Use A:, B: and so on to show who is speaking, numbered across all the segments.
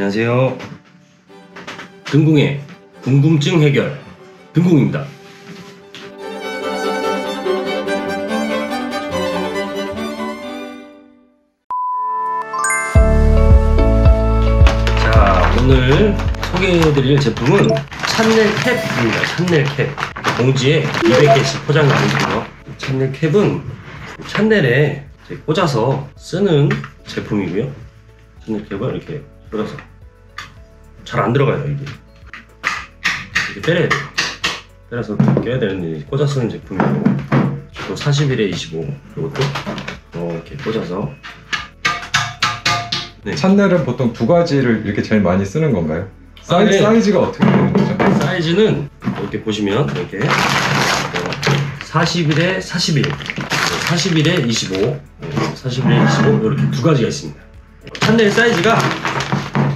A: 안녕하세요. 등궁의 궁금증 해결 등궁입니다. 자, 오늘 소개해드릴 제품은 찬넬 캡입니다. 찬넬 캡. 봉지에 200개씩 포장이 되어 있고요. 찬넬 캡은 찬넬에 꽂아서 쓰는 제품이고요. 찬넬 캡을 이렇게 꽂아서 잘 안 들어가요 이게. 이렇게 때려야 돼요. 때려서 껴야 되는데 꽂아 쓰는 제품이고 또 41에 25 이것도 이렇게 꽂아서 네.
B: 찬넬은 보통 두 가지를 이렇게 제일 많이 쓰는 건가요? 사이,
A: 아, 네.
B: 사이즈가 어떻게 되는 거죠?
A: 사이즈는 이렇게 보시면 이렇게 41에 41, 41에 25, 41에 25 이렇게 두 가지가 있습니다. 찬넬 사이즈가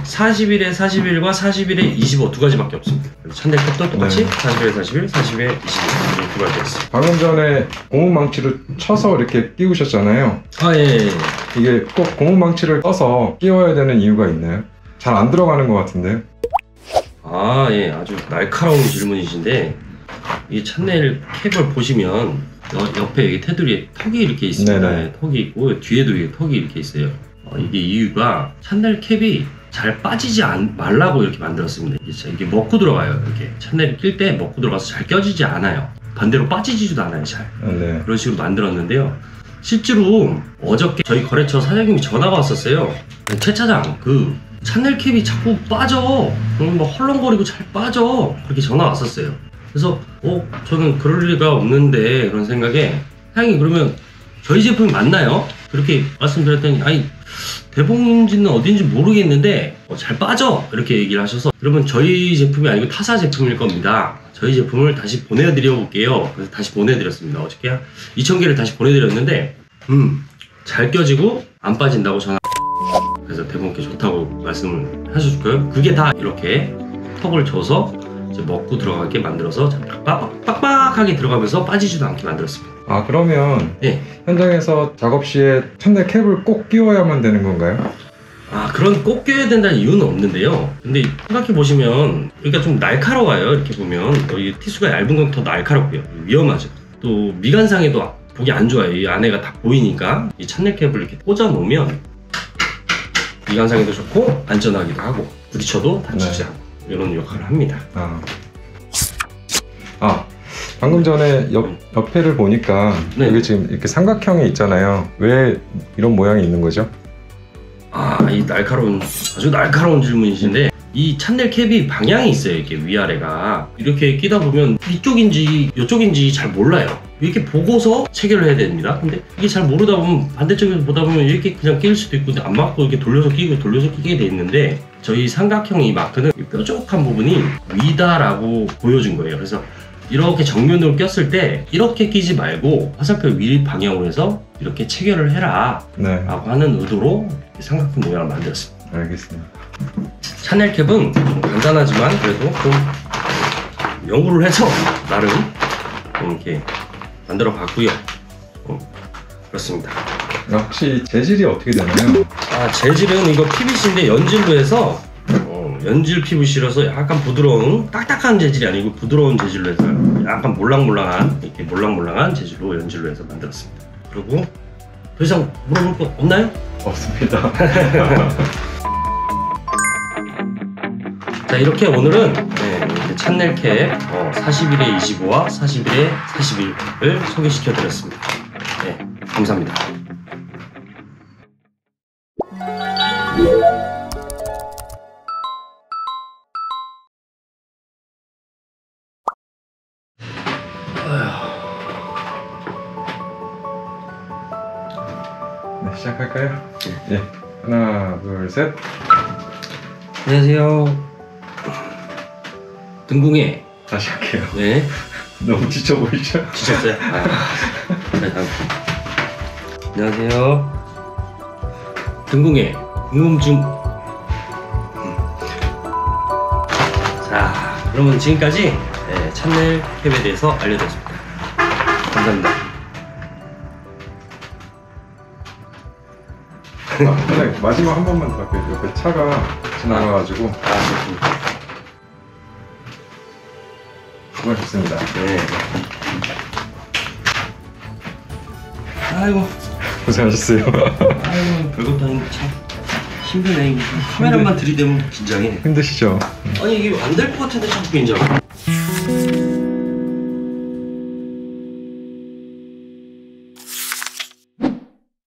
A: 41에 41과 41에 25 두 가지밖에 없습니다. 컵도 똑같이
B: 네.
A: 41에 41, 40에 25 이렇게 두 가지가 있습니다.
B: 방금 전에 고무망치를 쳐서 이렇게 끼우셨잖아요.
A: 아 예. 예.
B: 이게 꼭 고무망치를 떠서 끼워야 되는 이유가 있나요? 잘 안 들어가는 것 같은데요?
A: 아, 예, 아주 날카로운 질문이신데, 이 찬넬 캡을 보시면, 여- 옆에 여기 테두리에 턱이 이렇게 있습니다.
B: 네네.
A: 예, 턱이 있고, 뒤에도 이게 턱이 이렇게 있어요. 어, 이게 이유가 찬넬 캡이 잘 빠지지 않, 말라고 이렇게 만들었습니다. 이게, 자- 이게 먹고 들어가요. 이렇게. 찬넬을 낄때 먹고 들어가서 잘 껴지지 않아요. 반대로 빠지지도 않아요, 잘.
B: 아, 네.
A: 그런 식으로 만들었는데요. 실제로 어저께 저희 거래처 사장님이 전화가 왔었어요. 최 차장, 그 찬넬 캡이 자꾸 빠져. 음, 뭐 헐렁거리고 잘 빠져. 그렇게 전화 왔었어요. 그래서 어 저는 그럴 리가 없는데 그런 생각에 사장님 그러면 저희 제품이 맞나요? 그렇게 말씀드렸더니 아니 대봉인지는 어딘지 모르겠는데 어, 잘 빠져 이렇게 얘기를 하셔서 그러면 저희 제품이 아니고 타사 제품일 겁니다. 저희 제품을 다시 보내드려 볼게요. 그래서 다시 보내드렸습니다. 어저께 한 2,000개를 다시 보내드렸는데 음잘 껴지고 안 빠진다고 전화 그래서 대본께 좋다고 말씀을 하셔줄까요? 그게 다 이렇게 턱을 줘서 이제 먹고 들어가게 만들어서 빡빡, 빡빡하게 들어가면서 빠지지도 않게 만들었습니다.
B: 아 그러면
A: 예.
B: 현장에서 작업 시에 찬넬 캡을 꼭 끼워야만 되는 건가요?
A: 아 그런 꼭 껴야 된다는 이유는 없는데요. 근데 생각해 보시면 그러니까 좀 날카로워요. 이렇게 보면 또이 티수가 얇은 건 더 날카롭고요. 위험하죠. 또 미간상에도 보기 안 좋아요. 이 안에가 다 보이니까 이 찬넬 캡을 이렇게 꽂아 놓으면 미간상에도 좋고 안전하기도 하고 부딪혀도 다치지
B: 네.
A: 않고 이런 역할을 합니다.
B: 아, 아 방금 전에 옆, 옆에를 보니까
A: 네.
B: 여기 지금 이렇게 삼각형이 있잖아요. 왜 이런 모양이 있는 거죠?
A: 아, 이 날카로운, 아주 날카로운 질문이신데, 이 찬넬 캡이 방향이 있어요, 이렇게 위아래가. 이렇게 끼다 보면 이쪽인지 이쪽인지 잘 몰라요. 이렇게 보고서 체결을 해야 됩니다. 근데 이게 잘 모르다 보면 반대쪽에서 보다 보면 이렇게 그냥 낄 수도 있고, 안 맞고 이렇게 돌려서 끼고 돌려서 끼게 돼 있는데, 저희 삼각형 이 마크는 이 뾰족한 부분이 위다라고 보여준 거예요. 그래서 이렇게 정면으로 꼈을 때 이렇게 끼지 말고 화살표 위 방향으로 해서 이렇게 체결을 해라
B: 네,
A: 라고 하는 의도로 삼각형 모양을 만들었습니다.
B: 알겠습니다.
A: 샤넬 캡은 좀 간단하지만 그래도 좀 연구를 해서 나름 좀 이렇게 만들어 봤고요. 음, 그렇습니다.
B: 아, 혹시 재질이 어떻게 되나요?
A: 아, 재질은 이거 PVC인데 연질로 해서 어, 연질 PVC라서 약간 부드러운 딱딱한 재질이 아니고 부드러운 재질로 해서 약간 몰랑몰랑한 이렇게 몰랑몰랑한 재질로 연질로 해서 만들었습니다. 그리고 더 이상 물어볼 거 없나요?
B: 없습니다.
A: 자 이렇게 오늘은 네, 이렇게 찬넬 캡 어, 41에 25와 41에 41을 소개시켜 드렸습니다. 네, 감사합니다.
B: 네, 시작할까요? 예, 하나, 둘, 셋.
A: 안녕하세요. 등궁에
B: 다시 할게요.
A: 네
B: 너무 지쳐 보이죠?
A: 지쳤어요. 아, 네, 다음. 안녕하세요. 등궁에 음. 자 그러면 지금까지 네, 찬넬 캡에 대해서 알려드렸습니다. 감사합니다.
B: 아, 사장님 마지막 한 번만 더 할게요. 옆에 차가 지나가가지고
A: 아, 좋습니다.
B: 수고하셨습니다.
A: 네. 아이고,
B: 고생하셨어요.
A: 아이고, 별것도 아닌데 참 힘드네. 카메라만 들이대면 긴장해.
B: 힘드시죠?
A: 아니 이게 안 될 것 같은데 자꾸 긴장.